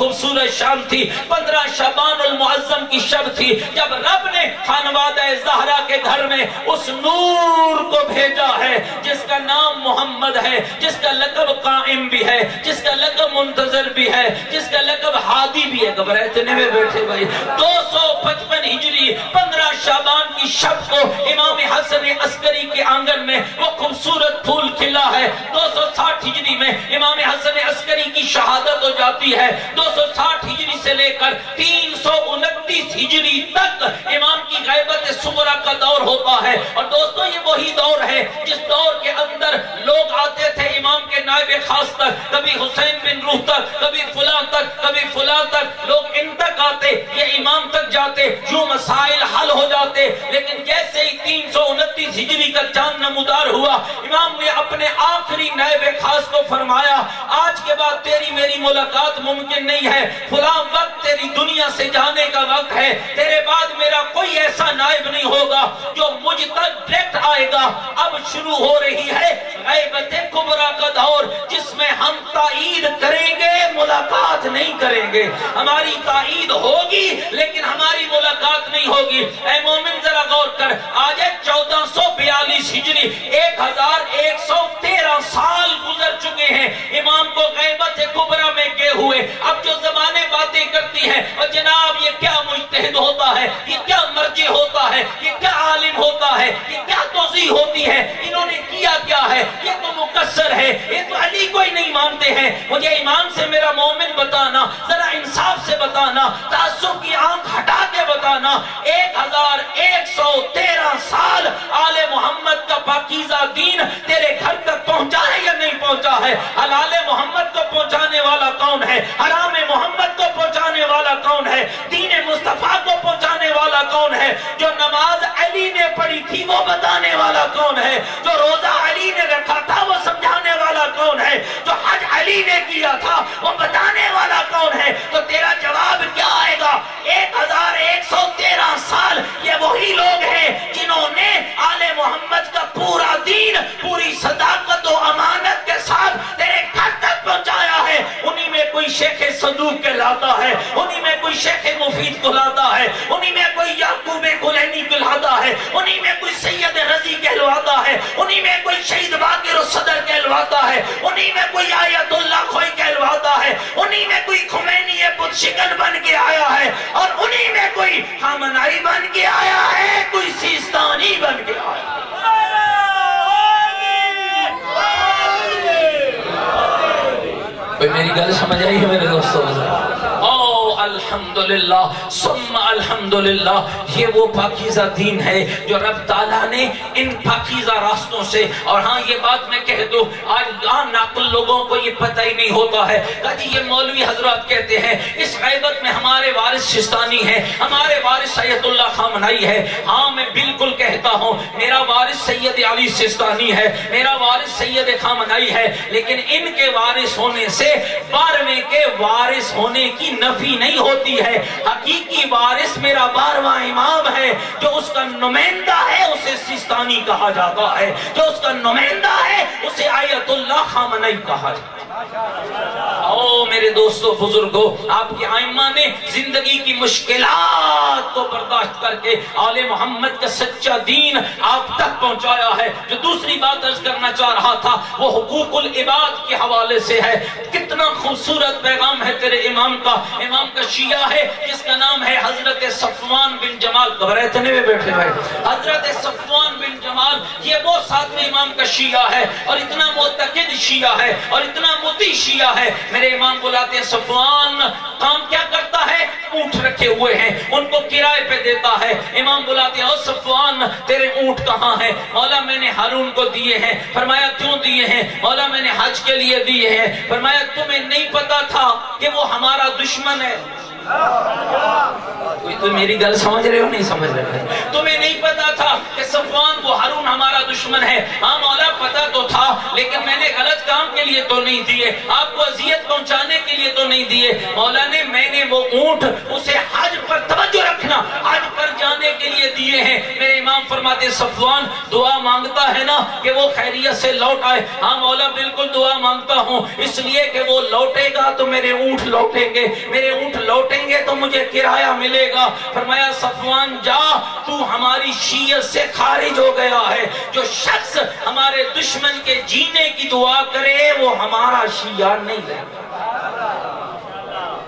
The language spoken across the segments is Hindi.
खूबसूरत शाम थी। पंद्रह शबान मुअज्जम की शब थी। जब रब ने खानवादा जहरा के घर में उस नूर को भेजा है, जिसका नाम मोहम्मद है, जिसका लकब कायम भी है, जिसका लकब मुंतजर भी है, जिसका लकब हादी भी है। घबरा इतने में बैठे भाई। दो सौ पचपन हिजरी, पंद्रह शाबान की शब को इमाम हसन अस्करी के आँगन में वो खूबसूरत फूल खिला है। दो सौ साठ हिजरी में इमाम हसन अस्करी की शहादत हो जाती है। दो सौ साठ हिजरी से लेकर तीन सौ उनतीस हिजरी तक इमाम की गैबत सुमरा का दौर होता है। और दोस्तों, ये वही दौर है जिस दौर के अंदर लोग आते थे इमाम के नायब खास तक, कभी हुसैन बिन रूह तक, कभी फुला तक, कभी फुला तक लोग इन तक आते, ये इमाम तक जाते जो मसाइल हल हो जाते। लेकिन जैसे ही तीन सौ उनतीस हिजरी का चाँद नमूदार हुआ, इमाम ने अपने आखिरी नायब खास को फरमाया, आज के बाद तेरी मेरी मुलाकात मुमकिन नहीं है। फुला वक्त तेरी दुनिया से जाने का वक्त है, तेरे बाद मेरा कोई ऐसा नायब नहीं होगा जो मुझ तक डायरेक्ट आएगा। अब शुरू हो रही है कुबरा का दौर, जिसमें हम ताईद करेंगे। मुलाकात नहीं करेंगे। हमारी ताईद होगी, लेकिन हमारी मुलाकात नहीं होगी। ए मोमिन, जरा गौर कर। आज चौदह सौ बयालीस हिजरी। एक हज़ार एक सौ तेरह साल गुजर चुके हैं। इमाम को गैबत कुबरा में गए हुए। अब जो जमाने बातें करती है, और जनाब, ये क्या मुश्तहिद होता है? ये क्या मर्ज़ी होता है? ये क्या आलिम होता है? ये क्या तोजी होती है? इन्होंने किया है? ये तो मुकसर है। ये तो अली को ही नहीं मानते हैं। मुझे ईमान से मेरा मोमिन बताना, जरा इंसाफ से बताना, तासुब की आँख हटा के बताना, एक हज़ार एक सौ तेरह साल आले मोहम्मद का पाकिजा दीन तेरे घर तक पहुँचा है या नहीं पहुँचा है? हलाले मोहम्मद को पहुँचाने वाला कौन है? हराम मोहम्मद को पहुँचाने वाला कौन है? कौन है? जो नमाज़ अली ने पढ़ी थी, वो बताने वाला कौन है? जो रोजा अली ने रखा था, वो समझाने वाला कौन है? जो हज अली ने किया था, वो बताने वाला कौन है? तो तेरा कहलाता है। उन्हीं में कोई शेख मुफीद कहलाता है। उन्हीं में कोई याकूब कुलैनी कहलाता है। उन्हीं में कोई सैयद रज़ी कहलवाता है। उन्हीं में कोई शहीद बाकिर सदर कहलवाता है। उन्हीं में कोई आयतुल्ला खोई कहलवाता है। उन्हीं में कोई खुमैनी शिकन बन के आया है। और उन्हीं में कोई खामनाई बन के आया है। कोई सीस्तानी बन के आया है। कोई मेरी गल समझ आई है मेरे दोस्तों? अल्हम्दुलिल्लाह सुम्मा अल्हम्दुलिल्लाह, ये वो पाकीज़ा दीन है जो रब ताला ने इन पाकीज़ा रास्तों से, और हाँ ये बात मैं कह दूँ, आज आम नाकुल लोगों को ये पता ही नहीं होता है। कभी ये मौलवी हज़रत कहते हैं, इस गैबत में हमारे वारिस सिस्तानी है, हमारे वारिस सैयदुल्लाह खामनाई है। हाँ मैं बिल्कुल कहता हूँ, मेरा वारिस सैयद अली सिस्तानी है, मेरा वारिस सैयद खामनाई है, लेकिन इनके वारिस होने से बारहवें के वारिस होने की नफी नहीं होती है। हकीकी वारिस मेरा बारवा इमाम है, जो उसका नुमाइंदा है, उसे सिस्तानी कहा जाता है। जो उसका नुमाइंदा है, उसे आयतुल्ला खामनई कहा जाता है। ओ मेरे दोस्तों, बुजुर्गो, आपके आइमा ने ज़िंदगी की मुश्किलात को बर्दाश्त करके आले मोहम्मद का सच्चा दीन आप तक पहुँचाया है। जो दूसरी बात अर्ज़ करना चाह रहा था, वो हुकूकुल इबाद के हवाले से है। कितना खूबसूरत पैगाम है तेरे इमाम का। इमाम का शिया है, जिसका नाम है हज़रत सफवान बिन जमाल। घबरातने में बैठे भाई। हज़रत सफवान बिन जमाल, ये वो सातवें इमाम का शिया है और इतना मोतकद शिया है और इतना मोती शिया है। मेरे इमाम बुलाते हैं, सफवान, काम क्या करता है? ऊँट रखे हुए हैं, उनको किराए पे देता है। इमाम बुलाते हैं, ओ सफवान, तेरे ऊँट कहाँ है? मौला, मैंने हारून को दिए हैं। फरमाया, क्यों दिए हैं? मौला, मैंने हज के लिए दिए हैं। फरमाया, तुम्हें नहीं पता था कि वो हमारा दुश्मन है। कोई तो मेरी गल समझ रहे हो, नहीं समझ रहे तुम्हें नहीं पता था कि सफवान वो हारून हमारा दुश्मन है। हाँ मौला पता तो था, लेकिन मैंने गलत काम के लिए तो नहीं दिए। आपको अजियत पहुँचाने के लिए तो नहीं दिए। मौला ने मैंने वो ऊँट उसे हज पर तवज्जो रखना, हज पर जाने के लिए दिए हैं। मेरे इमाम फरमाते, सफवान, दुआ माँगता है ना कि वो खैरियत से लौट आए? हाँ मौला, बिल्कुल दुआ माँगता हूँ, इसलिए कि वो लौटेगा तो मेरे ऊँट लौटेंगे। मेरे ऊँट लौटेंगे तो मुझे किराया मिलेगा। फरमाया, सफवान, जा, तू हमारी शीयत से खारिज हो गया है। जो शख्स हमारे दुश्मन के जीने की दुआ करे, वो हमारा शिया नहीं रहेगा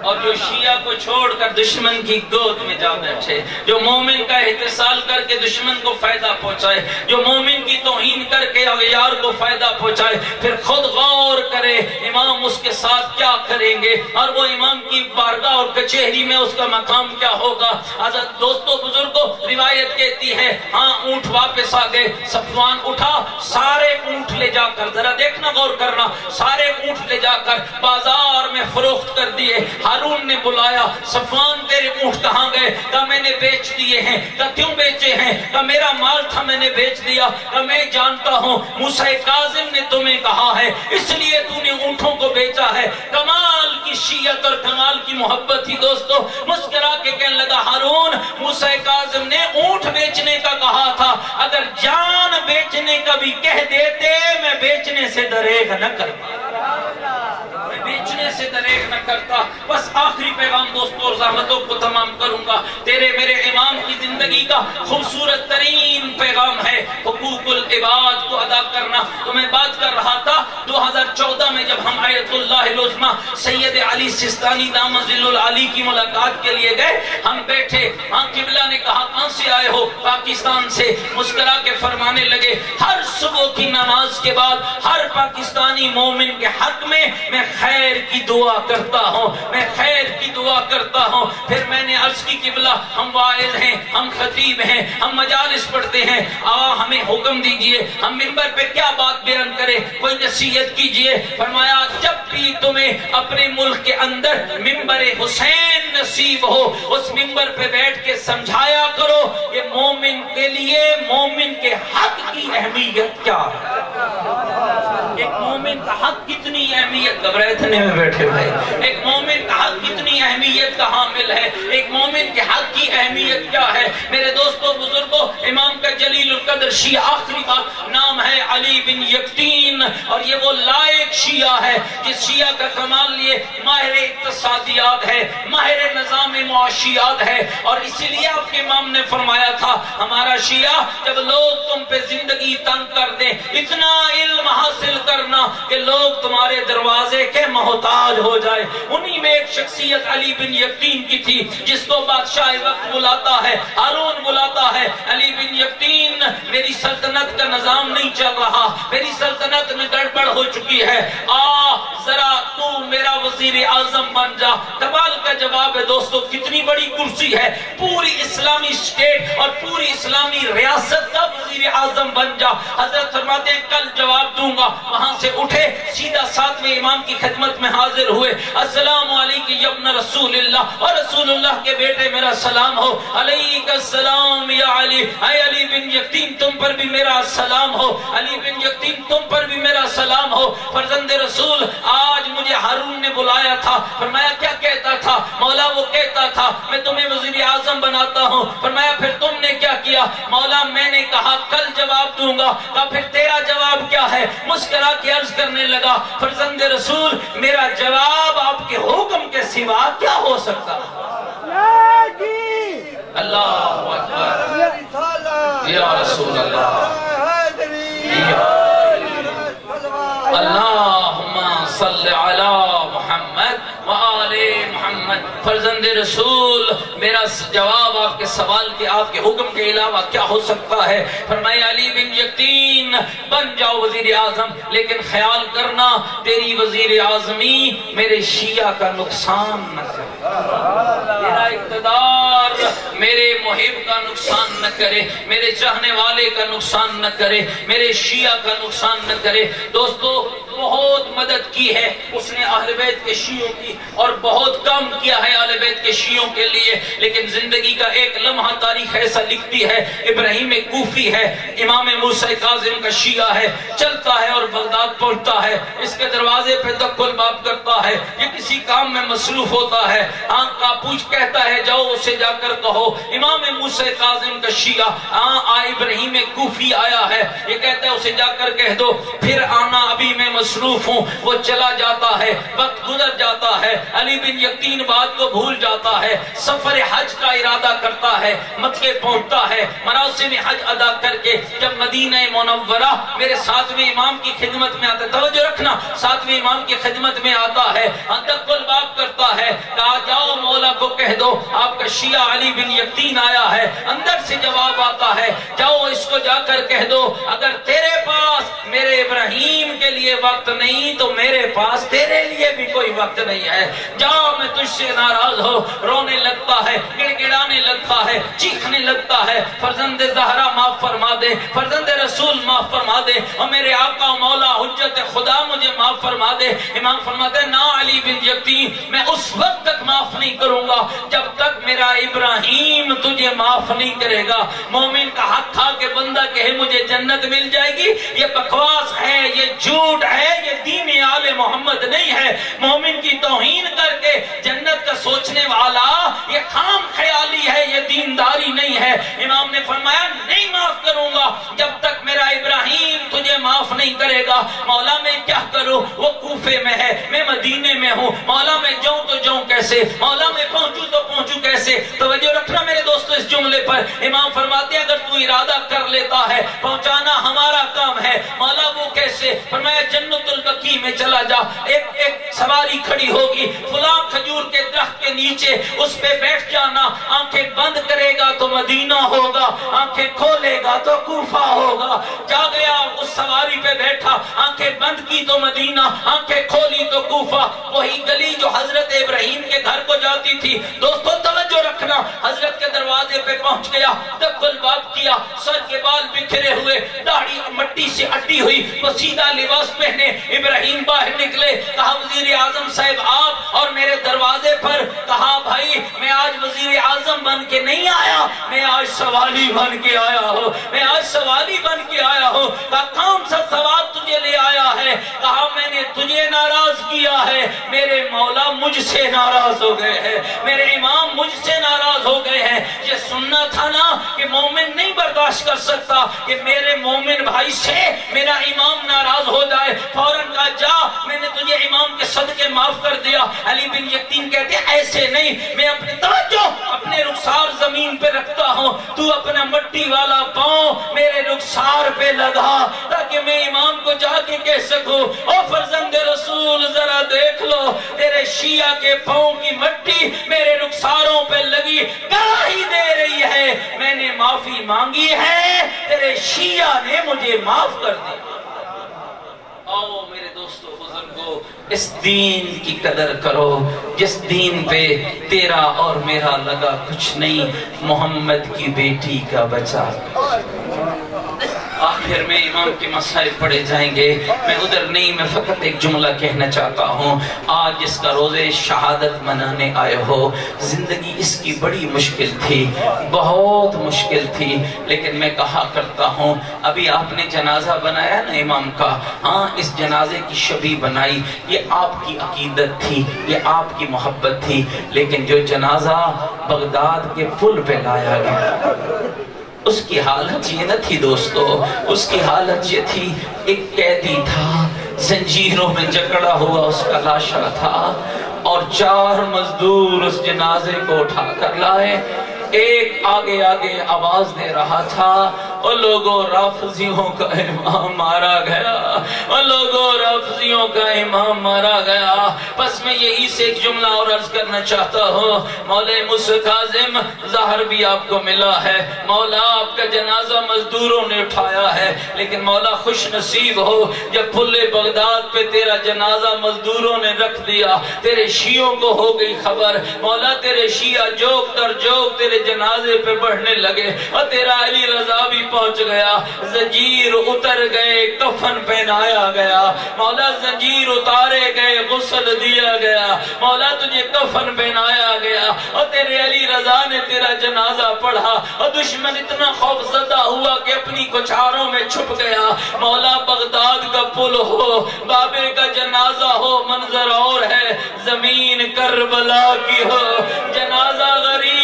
और जो शिया को छोड़कर दुश्मन की गोद में जा बैठे, जो मोमिन का एहतसाल करके दुश्मन को फ़ायदा पहुँचाए, जो मोमिन की तोहिन करके अगयार को फ़ायदा पहुँचाए, फिर खुद गौर करे इमाम उसके साथ क्या करेंगे, और वो इमाम की बारगाह और कचहरी में उसका मकाम क्या होगा? आज़ाद दोस्तों, बुजुर्गो, रिवायत कहती है हाँ ऊँट वापस आ गए, सफवान उठा, सारे ऊँट ले जाकर, जरा देखना गौर करना, सारे ऊँट ले जाकर बाज़ार में फरोख्त कर दिए। हारून ने बुलाया सफान तेरे ऊँट कहाँ गए? का मैंने बेच दिए हैं? का क्यों बेचे हैं? का मेरा माल था मैंने बेच दिया? का मैं जानता हूँ, मूसा काजिम ने तुम्हें कहा है, इसलिए तूने ऊँटों को बेचा है। कमाल की शीयत और कमाल की मोहब्बत थी दोस्तों। मुस्करा के कहने लगा, हारून, मूसा काजिम ने ऊँट बेचने का कहा था। अगर जान बेचने का भी कह देते, मैं बेचने से दरेग न बेचने से दरेग न करता। बस आखिरी पैगाम दोस्तों और जहमतों को तमाम करूँगा। तेरे मेरे इमाम की ज़िंदगी का खूबसूरत तरीन पैगाम है। हकूकुल इबाद को अदा करना। तो मैं बात कर रहा था 2014 में जब हम आयतुल्लाह सैयद अली सिस्तानी दामजिल अली की मुलाकात के लिए गए, हम बैठे हाँ किबला ने कहा पाकिस्तान से मुस्करा के फरमाने लगे, हर सुबह की नमाज़ के बाद हर पाकिस्तानी मोमिन के हक में मैं खैर की दुआ करता हूँ, मैं खैर की दुआ करता हूँ। फिर मैंने अर्ज़ की, किबला, हम वाइज हैं, हम खतीब हैं, हम मजालिस पढ़ते हैं। आ हमें हुक्म दीजिए, हम मिंबर पे क्या बात बयान करें, कोई नसीहत कीजिए। फरमाया, जब भी तुम्हें अपने मुल्क के अंदर मिंबर हुसैन नसीब हो, उस मिंबर पे बैठ के समझाया करो, ये मोमिन के लिए, मोमिन के हक की अहमियत क्या है? का हक कितनी अहमियत घबराथने में बैठे भाई एक मोमिन का हक कितनी अहमियत का हामिल है? एक मोमिन के हक की अहमियत क्या है? मेरे दोस्तों, बुज़ुर्गों, इमाम का जलील कदर शिया आखिरी बात नाम है अली बिन यकीन और ये वो लायक शिया है, जिस शिया का कमाल लिए माहिर इकतसादियात है, माहिर निज़ाम है। और इसीलिए आपके इमाम ने फरमाया था, हमारा शिया, जब लोग तुम पे ज़िंदगी तंग कर दे, इतना इल्म हासिल कि लोग तुम्हारे दरवाजे के मोहताज हो जाए। उन्हीं में एक शख्सियत अली बिन यकीन की थी, जिसको बादशाह वक्त बुलाता है, हारून बुलाता है। अली बिन यकीन, मेरी सल्तनत का निज़ाम नहीं चल रहा। मेरी सल्तनत में गड़बड़ हो चुकी है। आ, जरा तू मेरा वज़ीर आज़म बन जा। कमाल का जवाब है दोस्तों, कितनी बड़ी कुर्सी है। पूरी इस्लामी स्टेट और पूरी इस्लामी रियासत का वज़ीर आज़म बन जा। हज़रत फरमाते कल जवाब दूँगा। वहाँ से उठे सीधा सातवें इमाम की खिदमत में हाजिर हुए। अस्सलाम वालेकुम रसूलुल्लाह। और रसूलुल्लाह के बेटे, मेरा सलाम हो। अलैकुम या अली। अली बिन यकीन तुम पर भी मेरा सलाम हो। अली बिन यकीन तुम पर भी मेरा सलाम हो। फरजंद रसूल, आज मुझे हारून ने बुलाया था। फरमाया, क्या कहता था? मौला वो कहता था, मैं तुम्हें वज़ीर आज़म बनाता हूँ। फरमाया, फिर तुमने क्या किया? मौला, मैंने कहा, कल जवाब दूँगा। फिर तेरा जवाब क्या है? मुस्करा के अर्ज़ करने लगा। फरजंद रसूल मेरा जवाब आपके हुक्म के सिवा क्या हो सकता? अल्लाह या रसूल। अल्लाह। अल्लाह सल्ला फर्जंद रसूल, मेरा जवाब आपके सवाल के, आपके हुक्म के अलावा क्या हो सकता है? फरमाया, अली बिन यकीन, बन जाओ वज़ीर आज़म लेकिन ख्याल करना, तेरी वज़ीर आजमी मेरे शिया का नुकसान न करे। मेरा इकतदार, मेरे मुहिब का नुकसान न करे, मेरे चाहने वाले का नुकसान न करे, मेरे शिया का नुकसान न करे। दोस्तों, बहुत मदद की है उसने अहलबैत के शियों की और बहुत काम किया है अहलबैत के शियों के लिए। लेकिन ज़िंदगी का एक लम्हा तारीख ऐसा लिखती है, इब्राहिम कूफी है, इमाम मूसा काजिम का शिया है, चलता है और बगदाद पहुँचता है, इसके दरवाजे पे दक्कुल बाप करता है, ये किसी काम में मसरूफ होता है। आँख का पूछ कहता है, जाओ उसे जाकर कहो, इमाम मूसा काजिम का शिया आ इब्राहिम कूफी आया है। ये कहता है, उसे जाकर कह दो, फिर आना, अभी मैं मसरूफ हूँ। वो चला जाता है, वक्त गुजर जाता है, अली बिन यकीन बात को भूल जाता है, सफ़र हज का इरादा करता है, मक्के पहुँचता है। मरासिम हज अदा करके जब मदीना मुनव्वरा मेरे सातवें इमाम की खिदमत में आता है, तवज्जो रखना, सातवें इमाम की खिदमत में आता है अदकुल बाप करता है, कहा, जाओ मौला को कह दो, आपका शिया अली बिन यकीन आया है, अंदर से जवाब आता है, जाओ इसको जाकर कह दो, अगर तेरे पास मेरे इब्राहिम के लिए वक्त नहीं तो मेरे पास तेरे लिए भी कोई वक्त नहीं है। जाओ, मैं तुझसे नाराज़ हो। रोने लगता है, गिड़गिड़ाने लगता है, चीखने लगता है। फरजंद जहरा माफ़ फरमा दे, फरजंद रसूल माफ़ फरमा दे, और मेरे आका मौला हुज्जत खुदा मुझे माफ़ फरमा दे। इमाम फरमाते ना अली बिन यकीन, मैं उस वक्त तक माफ़ नहीं करूँगा, जब तक मेरा इब्राहिम तुझे माफ़ नहीं करेगा। मोमिन का हाथ था के बंदा कहे, मुझे जन्नत मिल जाएगी, ये बकवास है, ये झूठ है, ये दीन आले मोहम्मद नहीं है। मोमिन की तोहीन करके जन्नत का सोचने वाला, ये खाम ख्याली है, ये दीनदारी नहीं है। इमाम ने फरमाया, नहीं माफ़ करूँगा, जब तक मेरा इब्राहिम तुझे माफ़ नहीं करेगा। मौला, मैं क्या करूँ? वो कूफे में है, मैं मदीने में हूँ। मौला, मैं जाऊँ तो जाऊँ कैसे? मौला, मैं पहुंचू तो पहुंचू कैसे? तो वजह रखना मेरे दोस्तों, इस जुमले पर इमाम फरमाते अगर तू इरादा कर लेता है, पहुंचाना हमारा काम है। मौला कैसे? फरमाया, जन्नतुल बकी में चला जा। एक एक सवारी खड़ी होगी। फुला खजूर के दरख्त नीचे, उस पे बैठ जाना। आँखें बंद करेगा तो मदीना होगा। आँखें खोलेगा तो कूफा होगा। जा गया, उस सवारी पे बैठा। आँखें बंद की तो मदीना, आँखें खोली तो कूफा। वही गली जो हज़रत इब्राहिम के घर को जाती थी। दोस्तों, तवज्जो रखना। हज़रत के दरवाजे पे पहुँच गया तब्बल बाप किया। सर के बाल बिखरे हुए, दाढ़ी मट्टी से अट्टी हुई। वो सीधा लिबास पहने, इब्राहिम बाहर निकले। कहा वज़ीर आज़म साहब, आप और मेरे दरवाजे पर कहा, भाई, मैं आज वज़ीर आज़म बन के नहीं आया। मैं आज सवाली बन के आया हूँ। मैं आज सवाली बन के आया हूँ। कहा, कौन सा सवाल तुझे ले आया है? कहा, मैंने तुझे नाराज़ किया है। मेरे मौला मुझसे नाराज़ हो गए हैं। मेरे इमाम मुझसे नाराज़ हो गए हैं। ये सुनना था ना कि मोमिन नहीं बर्दाश्त कर सकता कि मेरे मोमिन भाई से मेरा इमाम नाराज़ हो जाए। फ़ौरन का जा, मैंने तुझे इमाम के सदके माफ़ कर दिया। अली बिन यकीन कहते ऐसे नहीं, मैं अपने तवज्जो अपने रुखसार ज़मीन पे रखता हूँ। तू अपना मट्टी वाला पाँव मेरे रुखसार पे लगा, ताकि मैं इमाम को जाके कह सकूँ, ओ फरजंद रसूल, जरा देख लो, तेरे शिया के पाँव की मट्टी मेरे रुखसारों पे लगी, गवाही दे रही है। मैंने माफ़ी मांगी है, तेरे शिया ने मुझे माफ़ कर दिया। आओ मेरे दोस्तों, बुजुर्गो इस दीन की कदर करो। जिस दीन पे तेरा और मेरा लगा कुछ नहीं, मोहम्मद की बेटी का बचा। आखिर में इमाम के मसाइल पढ़े जाएँगे। मैं उधर नहीं, मैं फकत एक जुमला कहना चाहता हूँ। आज जिसका रोज़े शहादत मनाने आए हो। ज़िंदगी इसकी बड़ी मुश्किल थी, बहुत मुश्किल थी। लेकिन मैं कहा करता हूँ, अभी आपने जनाजा बनाया ना इमाम का? हाँ इस जनाजे की शबी बनाई। ये आपकी अकीदत थी, ये आपकी मोहब्बत थी। लेकिन जो जनाजा बगदाद के पुल पे लाया गया उसकी हालत ये न थी दोस्तों, उसकी हालत ये थी, एक कैदी था, जंजीरों में जकड़ा हुआ उसका लाशा था, और चार मजदूर उस जनाजे को उठा कर लाए, एक आगे आगे आवाज़ दे रहा था और लोगों राफजियों का इमाम मारा गया। और लोगों राफजियों का इमाम मारा गया। बस मैं यही से एक जुमला और अर्ज़ करना चाहता हूँ। मौले मुस्काजिम जहर भी आपको मिला है। मौला आपका जनाजा मजदूरों ने उठाया है। लेकिन मौला खुश नसीब हो, जब फुल्ले बगदाद पे तेरा जनाजा मजदूरों ने रख दिया, तेरे शियों को हो गई खबर। मौला तेरे शिया जोक दर जोक तेरे जनाजे पे बढ़ने लगे। और तेरा अली रजा भी पहुँच गया। जंजीर उतर गए, कफन पहनाया गया। मौला जंजीर उतारे गए, गुसल दिया गया। मौला तुझे कफन पहनाया गया। और तेरे अली रजा ने तेरा जनाजा पढ़ा। और दुश्मन इतना खौफजदा हुआ कि अपनी कुछारों में छुप गया। मौला बगदाद का पुल हो, बाबे का जनाजा हो, मंजर और है। ज़मीन करबला की हो। जनाजा गरीब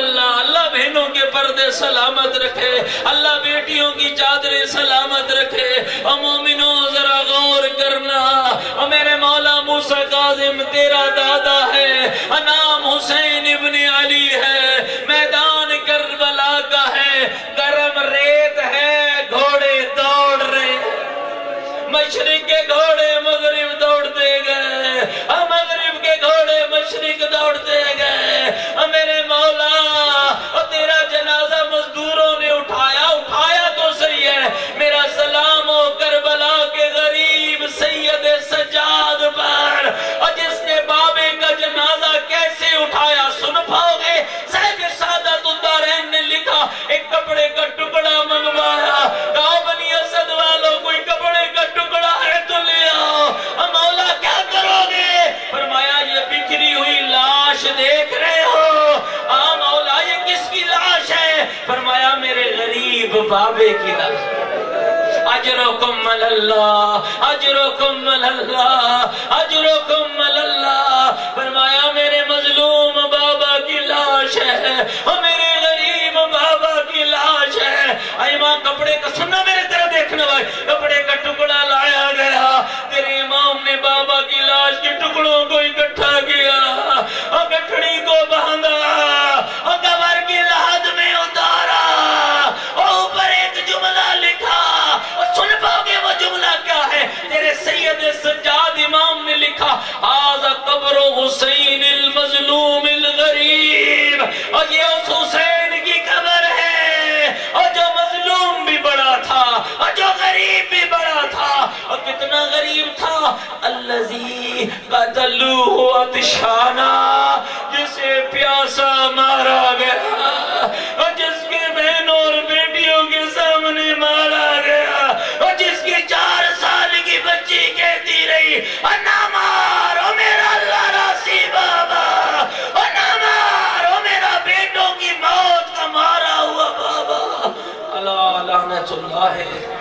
अल्लाह बहनों के पर्दे सलामत रखे अल्लाह बेटियों की चादरें सलामत रखे और मोमिनो जरा गौर करना और मेरे मौला मूसा काजिम तेरा दादा है अनाम हुसैन इब्न अली है मैदान करबला का है गरम रेत है घोड़े दौड़ रहे मशरक के घोड़े घोड़े मशरक दौड़ते गए। मेरे मौला और तेरा जनाजा मजदूरों ने उठाया। उठाया तो सही है। मेरा सलाम हो करबला के गरीब सैयद सजाद पर। और जिसने बाबे का जनाजा कैसे उठाया, सुन पाओगे? साहब सादत उद्दारैन ने लिखा, एक कपड़े का टुकड़ा मंगवाया देख रहे हो? हाँ मौला ये किसकी लाश है? फरमाया, मेरे गरीब बाबे की लाश। अजरुकुम अल्लाह अजरुकुम अल्लाह अजरुकुम अल्लाह फरमाया, मेरे मजलूम बाबा की लाश है। और मेरे गरीब बाबा की लाश है। माँ, कपड़े का सुनना मेरे तरह देखने भाई कपड़े का टुकड़ा लाया गया। तेरे इमाम ने बाबा की लाश के टुकड़ों को इकट्ठा किया। मारा गया। और जिसके बहनों और बेटियों के सामने मारा गया। और जिसकी चार साल की बच्ची कहती रही, अन्ना मारो मेरा अल्लाह रासी बाबा। अन्ना मारो मेरा बेटों की मौत का मारा हुआ बाबा। अल्लाह लानतुल्लाह है।